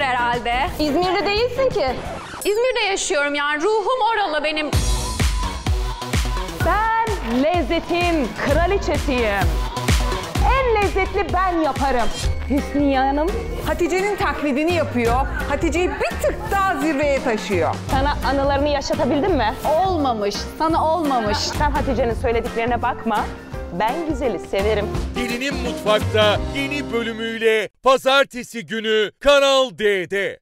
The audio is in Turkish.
herhalde. İzmirli değilsin ki. İzmir'de yaşıyorum yani ruhum oralı benim. Ben lezzetin kraliçesiyim. En lezzetli ben yaparım. Hüsniye Hanım Hatice'nin taklidini yapıyor. Hatice'yi bir tık daha zirveye taşıyor. sana anılarını yaşatabildim mi? Olmamış, sana olmamış. Sen Hatice'nin söylediklerine bakma. Ben güzeli severim. Gelinin Mutfak'ta yeni bölümüyle pazartesi günü Kanal D'de.